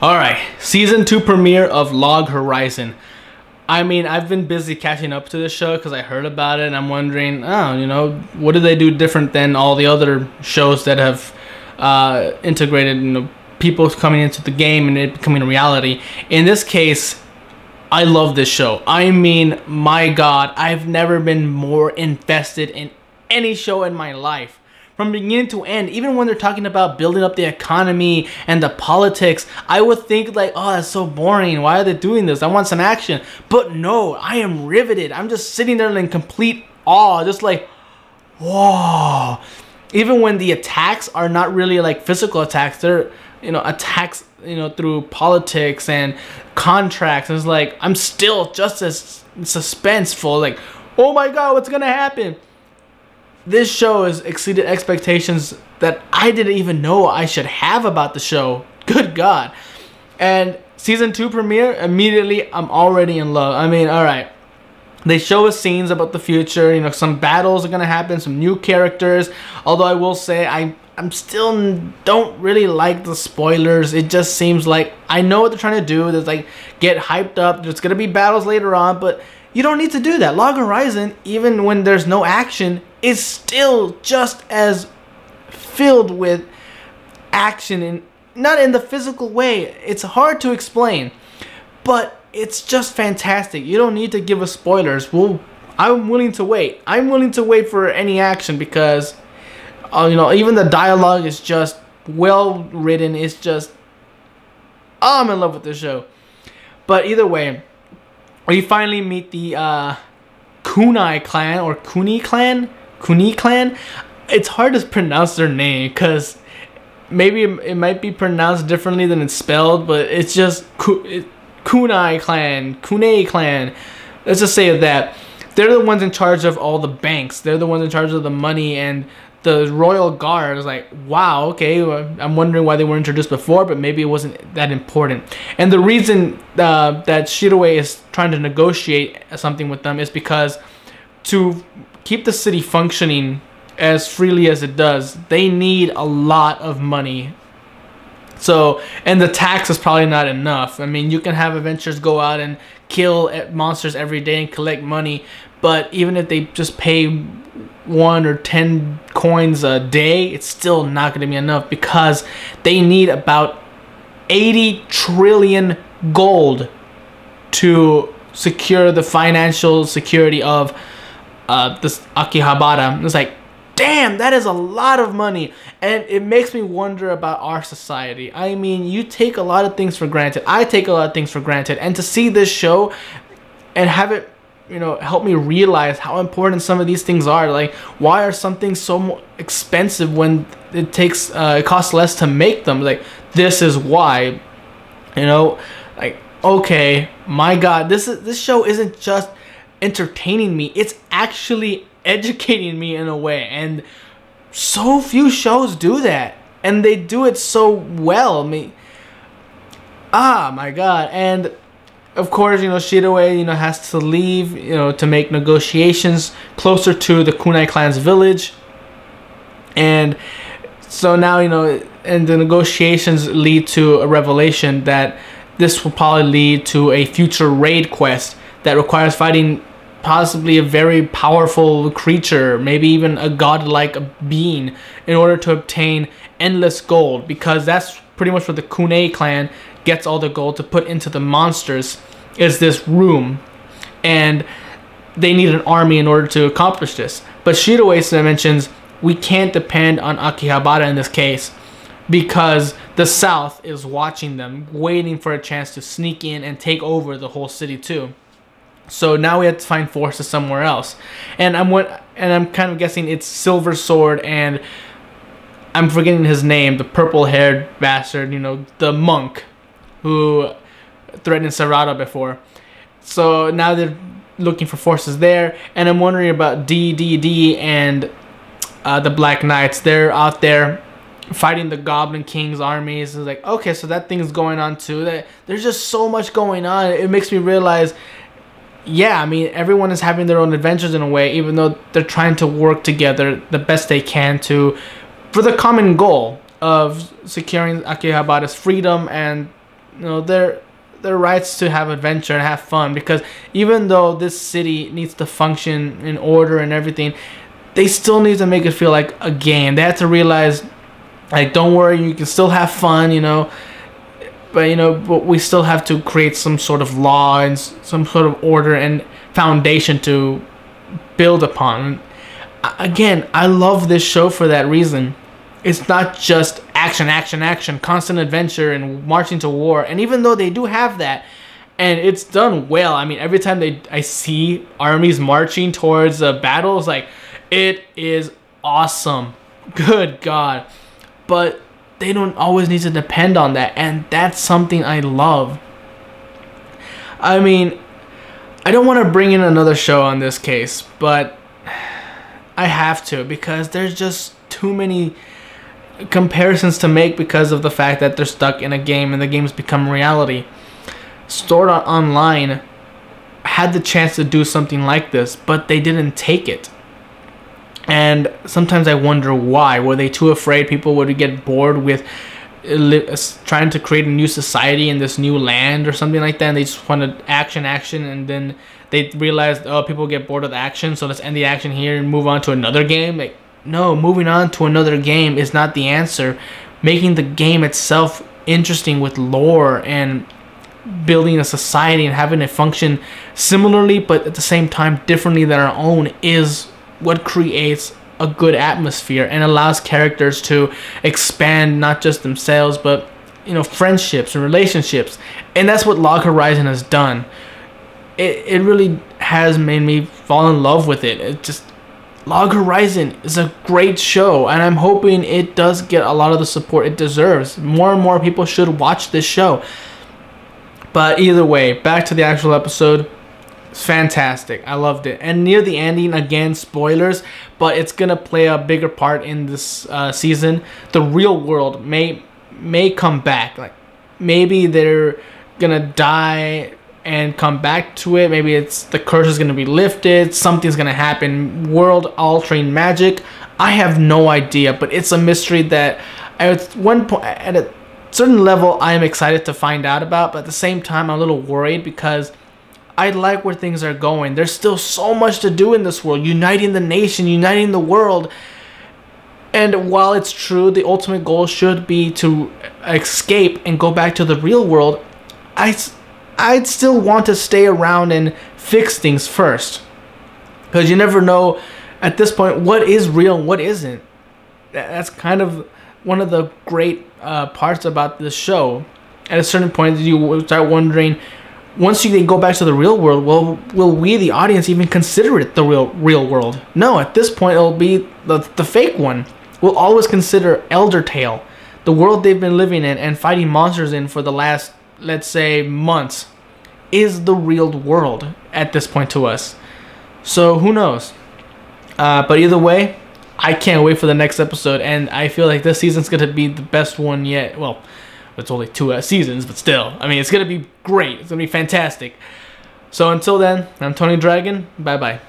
All right, season two premiere of Log Horizon. I mean, I've been busy catching up to this show because I heard about it, and I'm wondering, oh, you know, what do they do different than all the other shows that have uh, integrated, you know, people coming into the game and it becoming a reality. In this case, I love this show. I mean, my God, I've never been more invested in any show in my life. From beginning to end, even when they're talking about building up the economy and the politics, I would think like, oh, that's so boring. Why are they doing this? I want some action. But no, I am riveted. I'm just sitting there in complete awe, just like, whoa. Even when the attacks are not really like physical attacks, they're you know attacks you know through politics and contracts. It's like I'm still just as suspenseful. Like, oh my god, what's gonna happen? This show has exceeded expectations that I didn't even know I should have about the show. Good God. And season two premiere, immediately I'm already in love. I mean, alright. They show us scenes about the future, you know, some battles are gonna happen, some new characters. Although I will say I I'm still don't really like the spoilers. It just seems like I know what they're trying to do. There's like get hyped up. There's gonna be battles later on, but you don't need to do that. Log Horizon, even when there's no action, is still just as filled with action and not in the physical way. It's hard to explain, but it's just fantastic. You don't need to give us spoilers. Well, I'm willing to wait. I'm willing to wait for any action because uh, you know, even the dialogue is just well written. It's just, oh, I'm in love with this show. But either way, we finally meet the uh, Kunai clan or Kuni clan. Kuni clan. It's hard to pronounce their name because maybe it, might be pronounced differently than it's spelled, but it's just Kunai clan, Kunai clan. Let's just say that they're the ones in charge of all the banks. They're the ones in charge of the money and the royal guard. Is like wow okay i'm wondering why they were introduced before but maybe it wasn't that important. And the reason uh, that Shiroe is trying to negotiate something with them is because to keep the city functioning as freely as it does they need a lot of money. So and the tax is probably not enough. I mean you can have adventurers go out and kill monsters every day and collect money but even if they just pay one or ten coins a day, it's still not going to be enough because they need about 80 trillion gold to secure the financial security of uh, this Akihabara. It's like, damn, that is a lot of money. And it makes me wonder about our society. I mean, you take a lot of things for granted. I take a lot of things for granted. And to see this show and have it you know help me realize how important some of these things are. Like why are some things so expensive when it takes uh, it costs less to make them? Like this is why you know? Like okay my god this is this show isn't just entertaining me it's actually educating me in a way. And so few shows do that and they do it so well. I mean ah my god. And of course, you know, Shiroe, you know, has to leave, you know, to make negotiations closer to the Kunai clan's village. And so now, you know, and the negotiations lead to a revelation that this will probably lead to a future raid quest that requires fighting possibly a very powerful creature, maybe even a godlike being, in order to obtain endless gold, because that's pretty much what the Kunai clan gets all the gold to put into the monsters is this room, and they need an army in order to accomplish this. But Shiroe mentions we can't depend on Akihabara in this case because the South is watching them, waiting for a chance to sneak in and take over the whole city too. So now we have to find forces somewhere else, and I'm what, and I'm kind of guessing it's Silver Sword and I'm forgetting his name, the purple-haired bastard, you know, the monk, who threatened Sarada before. So now they're looking for forces there, and I'm wondering about DDD and uh, the Black Knights. They're out there fighting the Goblin King's armies. It's like, okay, so that thing's going on too. That there's just so much going on. It makes me realize, yeah, I mean, everyone is having their own adventures in a way, even though they're trying to work together the best they can to, for the common goal of securing Akihabara's freedom and you know their their rights to have adventure and have fun because even though this city needs to function in order and everything, they still need to make it feel like a game. They have to realize, like, don't worry, you can still have fun, you know. But you know, but we still have to create some sort of law and some sort of order and foundation to build upon. Again, I love this show for that reason. It's not just action, action, action, constant adventure and marching to war. And even though they do have that, and it's done well. I mean, every time they I see armies marching towards a battle, it's like it is awesome. Good God. But they don't always need to depend on that, and that's something I love. I mean, I don't want to bring in another show on this case, but I have to because there's just too many comparisons to make because of the fact that they're stuck in a game and the game's become reality. Art Online had the chance to do something like this, but they didn't take it. And sometimes I wonder why. Were they too afraid people would get bored with trying to create a new society in this new land or something like that? And they just wanted action, action, and then they realized, oh, people get bored of action, so let's end the action here and move on to another game. Like, no, moving on to another game is not the answer. Making the game itself interesting with lore and building a society and having it function similarly but at the same time differently than our own is what creates a good atmosphere and allows characters to expand not just themselves but you know friendships and relationships. And that's what log horizon has done. It, it really has made me fall in love with it. It just Log Horizon is a great show, and I'm hoping it does get a lot of the support it deserves. More and more people should watch this show. But either way, back to the actual episode. It's fantastic. I loved it. And near the ending, again, spoilers, but it's gonna play a bigger part in this uh, season. The real world may may come back. Like maybe they're gonna die and come back to it. Maybe it's the curse is going to be lifted, something's going to happen, world altering magic. I have no idea, but it's a mystery that at one point at a certain level I am excited to find out about, but at the same time I'm a little worried because I like where things are going. There's still so much to do in this world, uniting the nation, uniting the world. And while it's true the ultimate goal should be to escape and go back to the real world, I I'd still want to stay around and fix things first. Because you never know at this point what is real and what isn't. That's kind of one of the great uh, parts about this show. At a certain point, you start wondering once you go back to the real world, well, will we, the audience, even consider it the real real world? No, at this point, it'll be the, the fake one. We'll always consider Elder Tale, the world they've been living in and fighting monsters in for the last let's say months is the real world at this point to us. So who knows? Uh, but either way, I can't wait for the next episode, and I feel like this season's gonna be the best one yet. Well, it's only two uh, seasons, but still, I mean, it's gonna be great. It's gonna be fantastic. So until then, I'm Tony Dragon. Bye bye.